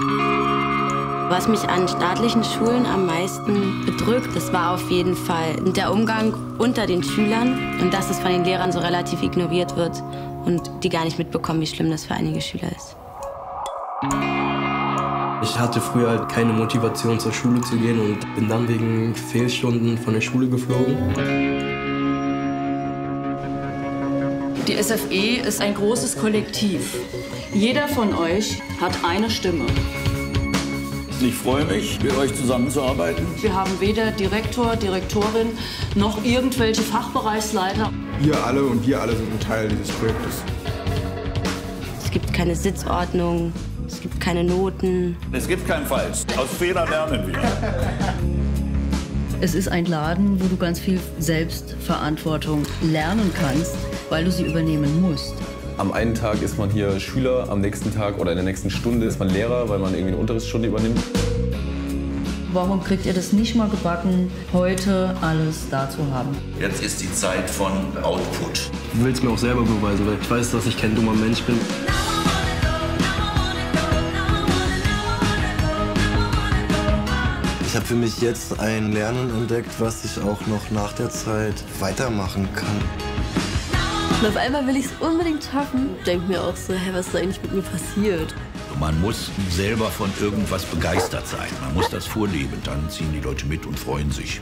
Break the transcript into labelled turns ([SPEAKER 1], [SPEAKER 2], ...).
[SPEAKER 1] Was mich an staatlichen Schulen am meisten bedrückt, das war auf jeden Fall der Umgang unter den Schülern und dass es von den Lehrern so relativ ignoriert wird und die gar nicht mitbekommen, wie schlimm das für einige Schüler ist.
[SPEAKER 2] Ich hatte früher halt keine Motivation zur Schule zu gehen und bin dann wegen Fehlstunden von der Schule geflogen.
[SPEAKER 3] Die SFE ist ein großes Kollektiv. Jeder von euch hat eine Stimme.
[SPEAKER 4] Ich freue mich, mit euch zusammenzuarbeiten.
[SPEAKER 3] Wir haben weder Direktor, Direktorin noch irgendwelche Fachbereichsleiter.
[SPEAKER 5] Wir alle und wir alle sind ein Teil dieses Projektes.
[SPEAKER 1] Es gibt keine Sitzordnung, es gibt keine Noten.
[SPEAKER 4] Es gibt kein Falsch. Aus Fehlern lernen wir.
[SPEAKER 6] Es ist ein Laden, wo du ganz viel Selbstverantwortung lernen kannst, weil du sie übernehmen musst.
[SPEAKER 7] Am einen Tag ist man hier Schüler, am nächsten Tag oder in der nächsten Stunde ist man Lehrer, weil man irgendwie eine Unterrichtsstunde übernimmt.
[SPEAKER 6] Warum kriegt ihr das nicht mal gebacken, heute alles da zu haben?
[SPEAKER 4] Jetzt ist die Zeit von Output.
[SPEAKER 2] Ich will es mir auch selber beweisen, weil ich weiß, dass ich kein dummer Mensch bin.
[SPEAKER 8] Ich habe für mich jetzt ein Lernen entdeckt, was ich auch noch nach der Zeit weitermachen kann.
[SPEAKER 9] Und auf einmal will ich es unbedingt schaffen. Denke mir auch so, hä, was ist eigentlich mit mir passiert?
[SPEAKER 4] Man muss selber von irgendwas begeistert sein. Man muss das vorleben. Dann ziehen die Leute mit und freuen sich.